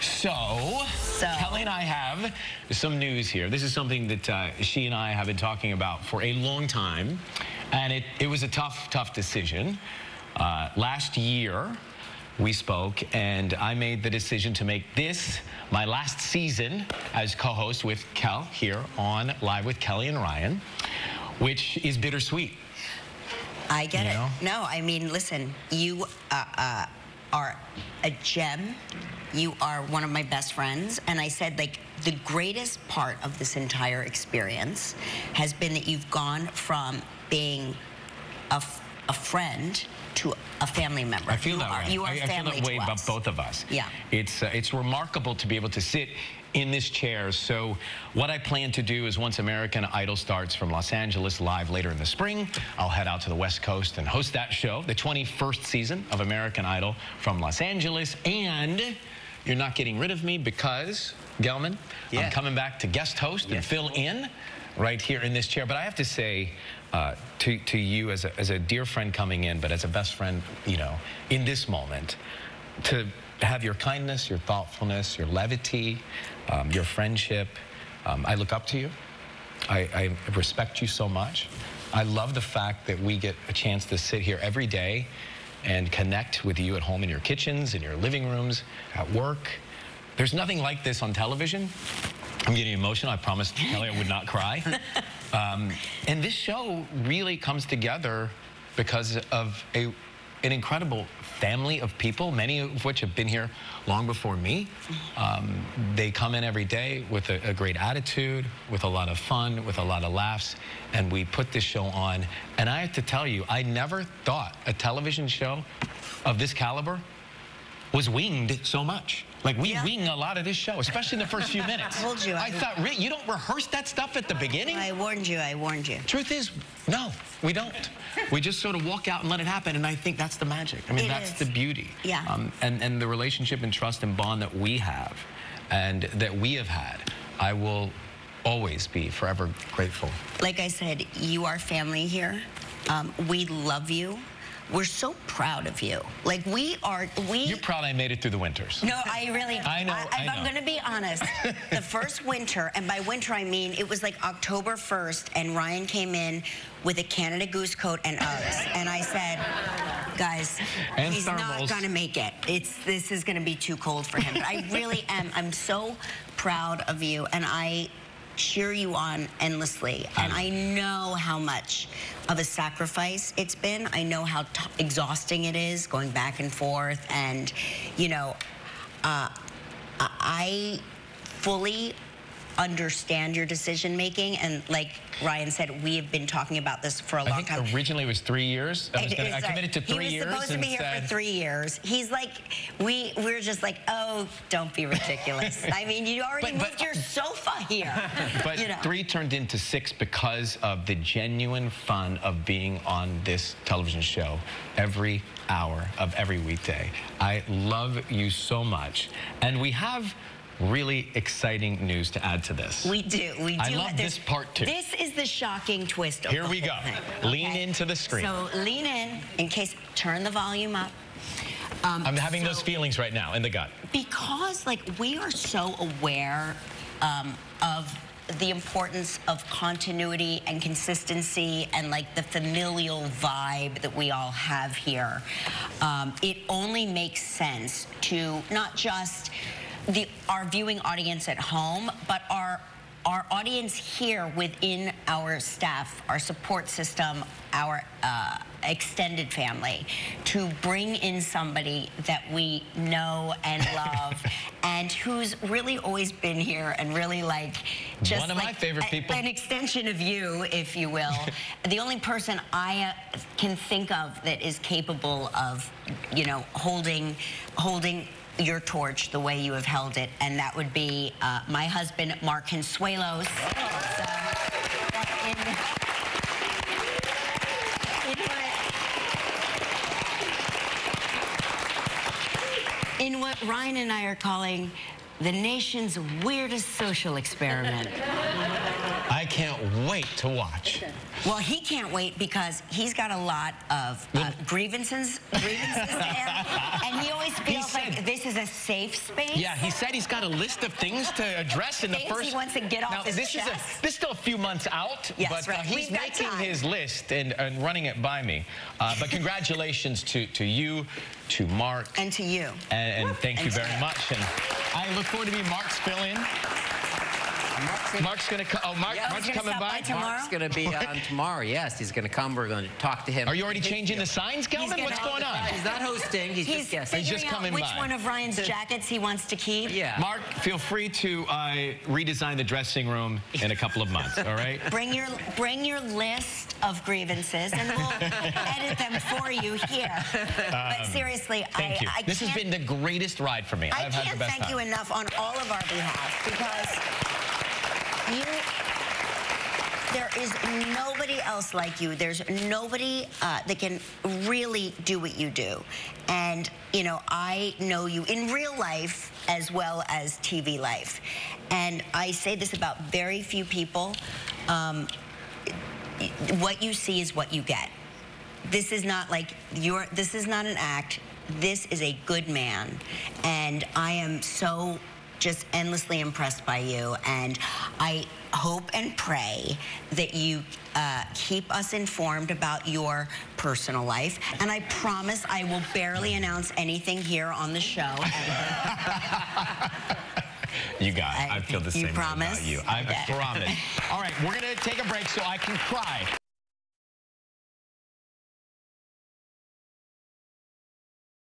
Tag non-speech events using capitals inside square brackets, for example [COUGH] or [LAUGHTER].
So, So. Kelly and I have some news here. This is something that uh, she and I have been talking about for a long time, and it, it was a tough, tough decision. Uh, last year, we spoke, and I made the decision to make this my last season as co-host with Kel here on Live with Kelly and Ryan, which is bittersweet. I get You it. know? No, I mean, listen, you uh, uh, are a gem. You are one of my best friends. And I said, like, the greatest part of this entire experience has been that you've gone from being a, a friend to a family member. I feel you that are, way. You are I, I feel family that way about us. both of us. Yeah. It's uh, it's remarkable to be able to sit in this chair. So what I plan to do is once American Idol starts from Los Angeles live later in the spring, I'll head out to the West Coast and host that show, the 21st season of American Idol from Los Angeles. And you're not getting rid of me because, Gelman, Yeah. I'm coming back to guest host and fill in right here in this chair. But I have to say uh, to, to you as a, as a dear friend coming in, but as a best friend, you know, in this moment, to have your kindness, your thoughtfulness, your levity, um, your friendship. Um, I look up to you. I, I respect you so much. I love the fact that we get a chance to sit here every day and connect with you at home in your kitchens, in your living rooms, at work. There's nothing like this on television. I'm getting emotional. I promised Kelly I would not cry. [LAUGHS] Um, and this show really comes together because of a, an incredible family of people, many of which have been here long before me. Um, they come in every day with a, a great attitude, with a lot of fun, with a lot of laughs, and we put this show on. And I have to tell you, I never thought a television show of this caliber was winged so much. Like we Yeah. wing a lot of this show, especially in the first few [LAUGHS] minutes. I Told you. I thought, "Re- you don't rehearse that stuff at the beginning? I warned you. I warned you. Truth is, no, we don't. We just sort of walk out and let it happen, and I think that's the magic. I mean, It that's is. the beauty. Yeah. Um, and, and the relationship and trust and bond that we have and that we have had, I will always be forever grateful. Like I said, you are family here. Um, we love you. We're so proud of you. Like we are, we. You're proud I made it through the winters. no, I really. [LAUGHS] I know, I I'm going to be honest, [LAUGHS] the first winter, and by winter I mean it was like October 1st, and Ryan came in with a Canada Goose coat and Uggs, and I said, guys, And he's not going to make it. It's this is going to be too cold for him. But I really am. I'm so proud of you, and I cheer you on endlessly. And I know how much of a sacrifice it's been. I know how exhausting it is going back and forth, and you know, uh, I fully understand your decision making and like Ryan said we have been talking about this for a I long think time originally it was three years. I, gonna, I committed to three years. he years. was supposed to be here said, for three years. He's like, we we're just like, oh, don't be ridiculous. [LAUGHS] I mean, you already But- but- moved your sofa here. [LAUGHS] But you know. three turned into six because of the genuine fun of being on this television show every hour of every weekday. I love you so much. And we have really exciting news to add to this. We do. We do. I love There's- this part too. This is the shocking twist. Here we go. thing, Lean okay? into the screen. So lean in. In case, turn the volume up. Um, I'm having those feelings right now in the gut. because like we are so aware um, of the importance of continuity and consistency and like the familial vibe that we all have here um, it only makes sense to not just the our viewing audience at home but our our audience here within our staff, our support system, our uh, extended family, to bring in somebody that we know and [LAUGHS] love, and who's really always been here and really like just One of my favorite a- people. an extension of you, if you will. [LAUGHS] the only person I uh, can think of that is capable of, you know, holding, holding your torch the way you have held it, and that would be uh, my husband, Mark Consuelos. In, what, Ryan and I are calling the nation's weirdest social experiment. I can't wait to watch. Well, he can't wait because he's got a lot of uh, grievances, grievances [LAUGHS] and he always feels said- like this is a safe space. Yeah, he said he's got a list of things to address in the Things he wants to get off now, his this is a, this is still a few months out, Yes, but uh, right. he's We've making his list and, and running it by me. Uh, but congratulations to to you, to Mark, And to you. and, and thank you And to very you. much. And I look forward to being Mark's fill-in. Mark's, Mark's gonna come. Oh, Mark, Yeah. Mark's gonna coming by. by tomorrow? Mark's going to be on tomorrow. Yes, he's going to come. We're going to talk to him. Are you already changing the signs, Gelman? gonna- What's going on? He's not hosting. He's, He's just guessing. He's figuring just out coming which by. Which one of Ryan's jackets he wants to keep. Yeah. Mark, feel free to uh, redesign the dressing room in a couple of months. All right. [LAUGHS] Bring your bring your list of grievances, and we'll [LAUGHS] edit them for you here. but seriously, Um, Thank I, you. I this has can't, been the greatest ride for me. I I've can't the best thank time. you enough on all of our behalf because you. There is nobody else like you. There's nobody uh, that can really do what you do. And, you know, I know you in real life as well as TV life. And I say this about very few people. Um, what you see is what you get. This is not like your, this is not an act. This is a good man. And I am so just endlessly impressed by you. And I hope and pray that you uh, keep us informed about your personal life. And I promise I will barely announce anything here on the show. [LAUGHS] You got it. I- I feel the same way promise? about you. I Okay. promise. [LAUGHS] All right, we're going to take a break so I can cry.